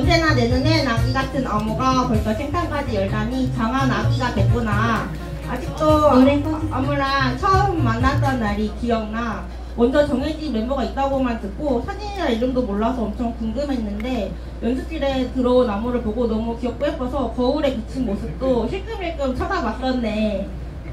언제나 내 눈엔 아기 같은 어묵가 벌써 생탄까지 열다니 장한 아기가 됐구나. 아직도 어묵랑 처음 만났던 날이 기억나. 먼저 정해진 멤버가 있다고만 듣고 사진이나 이름도 몰라서 엄청 궁금했는데 연습실에 들어온 나무를 보고 너무 귀엽고 예뻐서 거울에 비친 모습도 실끔실끔 쳐다봤었네.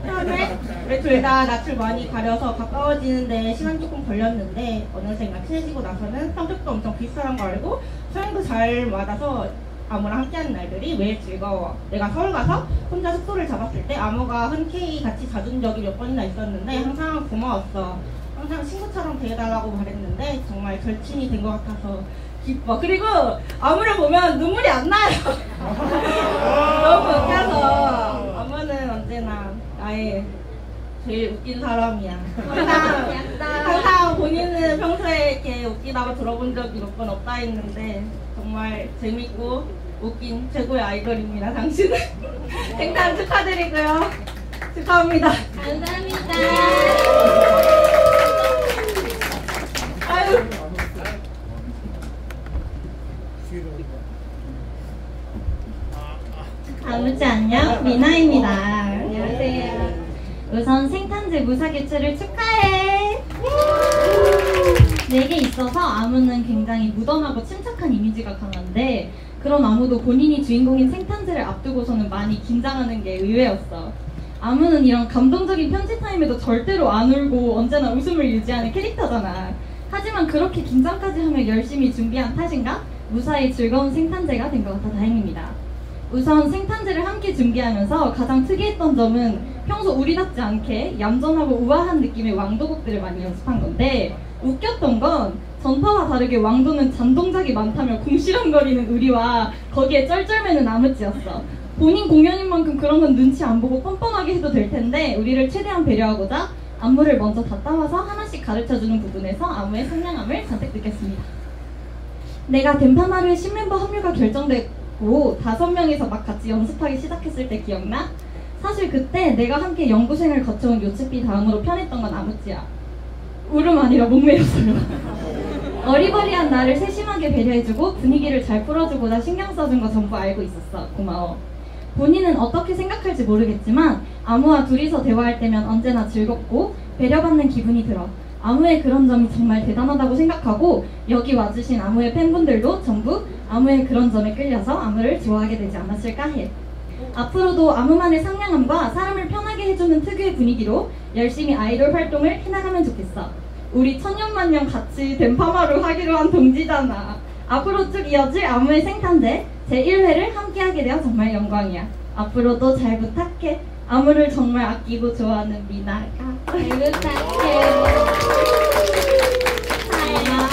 처음에 둘다 낯을 많이 가려서 가까워지는데 시간 조금 걸렸는데 어느샌가 친해지고 나서는 성격도 엄청 비슷한 거 알고 소양도 잘 맞아서 아무랑 함께하는 날들이 매일 즐거워. 내가 서울 가서 혼자 숙소를 잡았을 때 아무가 흔쾌히 같이 자준 적이 몇 번이나 있었는데 항상 고마웠어. 항상 친구처럼 대해달라고 말했는데 정말 절친이 된 것 같아서 기뻐. 그리고 아무를 보면 눈물이 안 나요. 너무 웃겨서 나 나의 제일 웃긴 사람이야. 항상, 항상 본인은 평소에 이렇게 웃기다고 들어본 적이 몇 번 없다 했는데 정말 재밌고 웃긴 최고의 아이돌입니다. 당신은 생誕 축하드리고요. 축하합니다. 감사합니다. 아유. 아무지 안녕 미나입니다. 우선 생탄제 무사 개최를 축하해. 내게 있어서 아무는 굉장히 무던하고 침착한 이미지가 강한데 그런 아무도 본인이 주인공인 생탄제를 앞두고서는 많이 긴장하는 게 의외였어. 아무는 이런 감동적인 편지 타임에도 절대로 안 울고 언제나 웃음을 유지하는 캐릭터잖아. 하지만 그렇게 긴장까지 하며 열심히 준비한 탓인가? 무사히 즐거운 생탄제가 된 것 같아 다행입니다. 우선 생탄제를 함께 준비하면서 가장 특이했던 점은 평소 우리답지 않게 얌전하고 우아한 느낌의 왕도곡들을 많이 연습한 건데 웃겼던 건 전파와 다르게 왕도는 잔동작이 많다며 궁시렁거리는 우리와 거기에 쩔쩔매는 아무찌였어. 본인 공연인 만큼 그런 건 눈치 안 보고 뻔뻔하게 해도 될 텐데 우리를 최대한 배려하고자 안무를 먼저 다 따와서 하나씩 가르쳐주는 부분에서 안무의 상냥함을 잔뜩 느꼈습니다. 내가 덴파마루의 신멤버 합류가 결정됐고 다섯 명이서 막 같이 연습하기 시작했을 때 기억나? 사실 그때 내가 함께 연구생을 거쳐온 요츠비 다음으로 편했던 건 아무찌야. 울음 아니라 목매였어요. 어리버리한 나를 세심하게 배려해주고 분위기를 잘 풀어주고자 신경 써준 거 전부 알고 있었어. 고마워. 본인은 어떻게 생각할지 모르겠지만 아무와 둘이서 대화할 때면 언제나 즐겁고 배려받는 기분이 들어. 아무의 그런 점이 정말 대단하다고 생각하고 여기 와주신 아무의 팬분들도 전부 아무의 그런 점에 끌려서 아무를 좋아하게 되지 않았을까 해. 앞으로도 아무만의 상냥함과 사람을 편하게 해주는 특유의 분위기로 열심히 아이돌 활동을 해나가면 좋겠어. 우리 천년만년 같이 덴파마루 하기로 한 동지잖아. 앞으로 쭉 이어질 아무의 생탄제 제1회를 함께하게 되어 정말 영광이야. 앞으로도 잘 부탁해. 아무를 정말 아끼고 좋아하는 미나가. 잘 부탁해. 고마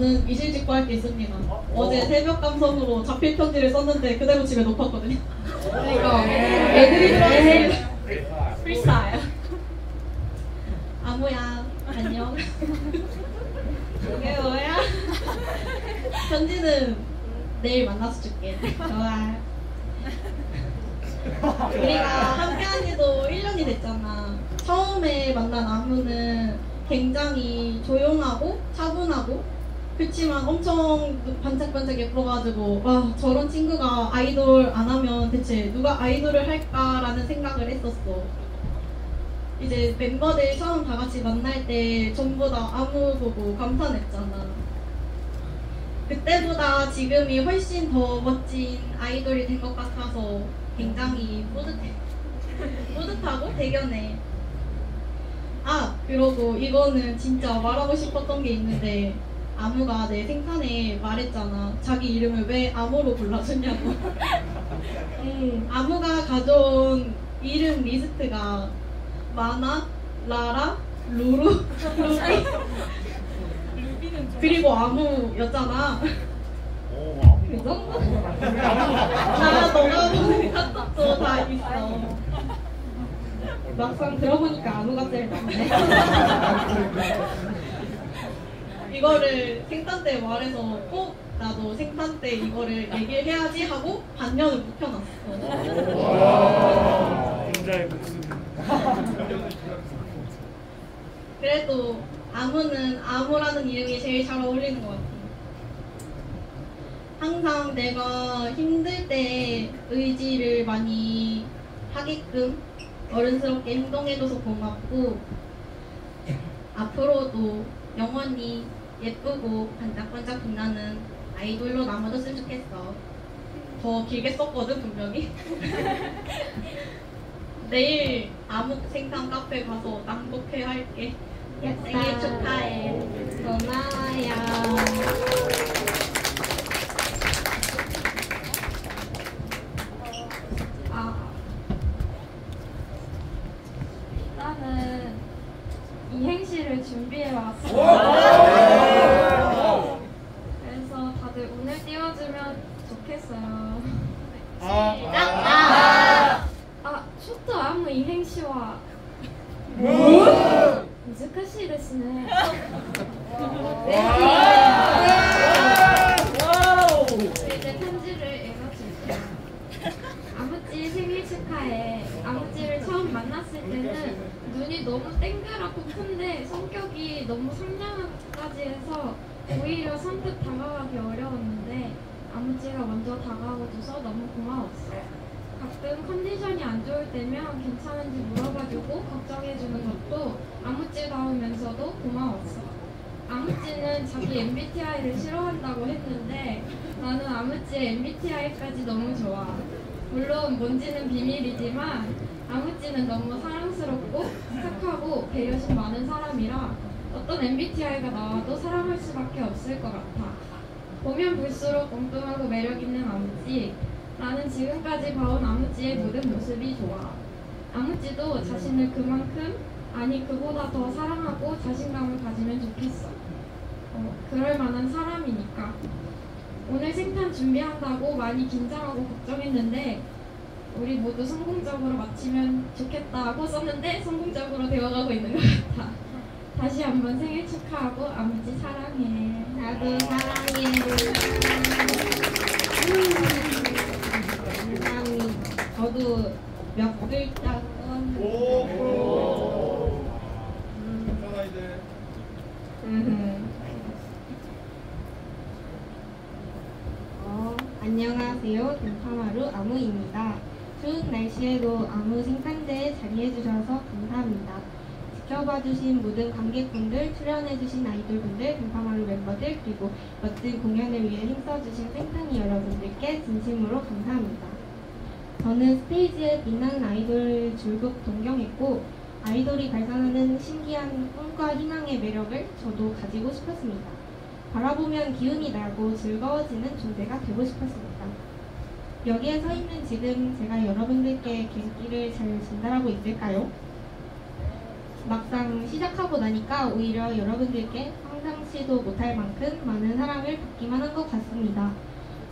저는 이실 직고 할 게 있습니다. 어 제 새벽 감성으로 자필 편지를 썼는데 그대로 집에 놓았거든요. 그러니까 애들이 들어왔어요. 프리스타일. 아무야 안녕. 이게 뭐야? 편지는 내일 만나서 줄게. 좋아. 우리가 함께한 지도 1년이 됐잖아. 처음에 만난 아무는 굉장히 조용하고 차분하고 그렇지만 엄청 반짝반짝 예뻐가지고 와 저런 친구가 아이돌 안 하면 대체 누가 아이돌을 할까라는 생각을 했었어. 이제 멤버들 처음 다 같이 만날 때 전부 다 아무 보고 감탄했잖아. 그때보다 지금이 훨씬 더 멋진 아이돌이 된 것 같아서 굉장히 뿌듯해. 뿌듯하고 대견해. 아, 그러고 이거는 진짜 말하고 싶었던 게 있는데 아무가 내 생탄에 말했잖아. 자기 이름을 왜 아무로 불러줬냐고. 음, 아무가 가져온 이름 리스트가 마나, 라라, 루루, 루비, 그리고 아무였잖아. 그 정도? 나 너가 보는 카톡도 다 있어. 막상 들어보니까 아무가 제일 많네. 이거를 생탄 때 말해서 꼭 나도 생탄 때 이거를 얘기를 해야지 하고 반년을 묵혀놨어. 굉장히 목숨. 그래도 아무는 아무라는 이름이 제일 잘 어울리는 것 같아요. 항상 내가 힘들 때 의지를 많이 하게끔 어른스럽게 행동해줘서 고맙고 앞으로도 영원히 예쁘고 반짝반짝 빛나는 아이돌로 남아줬으면 좋겠어. 더 길게 썼거든 분명히. 내일 아무 생탕 카페 가서 낭독회 할게. 생일 축하해. 고마워요. 오히려 선뜻 다가가기 어려웠는데 아무찌가 먼저 다가와줘서 너무 고마웠어. 가끔 컨디션이 안 좋을 때면 괜찮은지 물어봐주고 걱정해주는 것도 아무찌다우면서도 고마웠어. 아무찌는 자기 MBTI를 싫어한다고 했는데 나는 아무찌의 MBTI까지 너무 좋아. 물론 뭔지는 비밀이지만 아무찌는 너무 사랑스럽고 착하고 배려심 많은 사람이라 어떤 MBTI가 나와도 사랑할 수밖에 없을 것 같아. 보면 볼수록 엉뚱하고 매력 있는 아무찌. 나는 지금까지 봐온 아무찌의 모든 모습이 좋아. 아무찌도 자신을 그만큼 아니 그보다 더 사랑하고 자신감을 가지면 좋겠어. 어, 그럴 만한 사람이니까. 오늘 생탄 준비한다고 많이 긴장하고 걱정했는데 우리 모두 성공적으로 마치면 좋겠다고 썼는데 성공적으로 되어가고 있는 것 같아. 다시 한번 생일 축하하고 아무지 사랑해. 나도 사랑해. 감사합니다. 저도 몇 글자 썼는데. 음. 어, 안녕하세요. 덴파마루 아무입니다. 추운 날씨에도 아무 생산대에 자리해주셔서 감사합니다. 지켜봐주신 모든 관객분들, 출연해주신 아이돌분들, 덴파마루 멤버들, 그리고 멋진 공연을 위해 힘써주신 생탄이 여러분들께 진심으로 감사합니다. 저는 스테이지에 빛나는 아이돌을 줄곧 동경했고 아이돌이 발산하는 신기한 꿈과 희망의 매력을 저도 가지고 싶었습니다. 바라보면 기운이 나고 즐거워지는 존재가 되고 싶었습니다. 여기에 서 있는 지금 제가 여러분들께 갱기를 잘 전달하고 있을까요? 막상 시작하고 나니까 오히려 여러분들께 상상치도 못할 만큼 많은 사랑을 받기만 한 것 같습니다.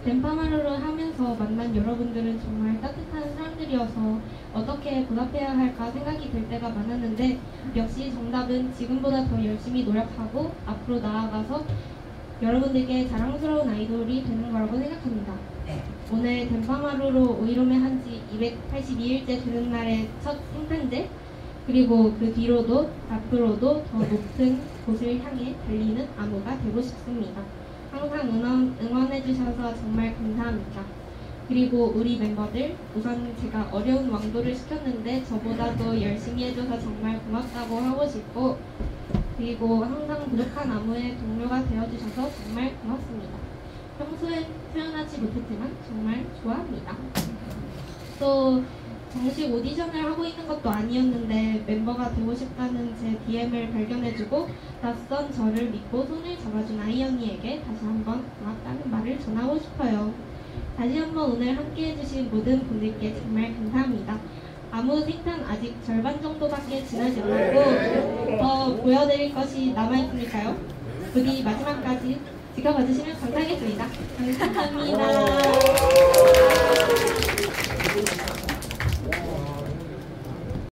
덴파마루를 하면서 만난 여러분들은 정말 따뜻한 사람들이어서 어떻게 보답해야 할까 생각이 들 때가 많았는데 역시 정답은 지금보다 더 열심히 노력하고 앞으로 나아가서 여러분들께 자랑스러운 아이돌이 되는 거라고 생각합니다. 오늘 덴파마루로 오이로메 한지 282일째 되는 날의 첫 생탄제 그리고 그 뒤로도 앞으로도 더 높은 곳을 향해 달리는 아무가 되고 싶습니다. 항상 응원, 응원해주셔서 정말 감사합니다. 그리고 우리 멤버들, 우선 제가 어려운 왕도를 시켰는데 저보다도 열심히 해줘서 정말 고맙다고 하고 싶고, 그리고 항상 부족한 아무의 동료가 되어주셔서 정말 고맙습니다. 평소엔 표현하지 못했지만 정말 좋아합니다. 또 정식 오디션을 하고 있는 것도 아니었는데 멤버가 되고 싶다는 제 DM을 발견해주고 낯선 저를 믿고 손을 잡아준 아이 언니에게 다시 한번 고맙다는 말을 전하고 싶어요. 다시 한번 오늘 함께 해주신 모든 분들께 정말 감사합니다. 아무 생탄 아직 절반 정도밖에 지나지 않았고 더 보여드릴 것이 남아있으니까요. 부디 마지막까지 지켜봐 주시면 감사하겠습니다. 감사합니다.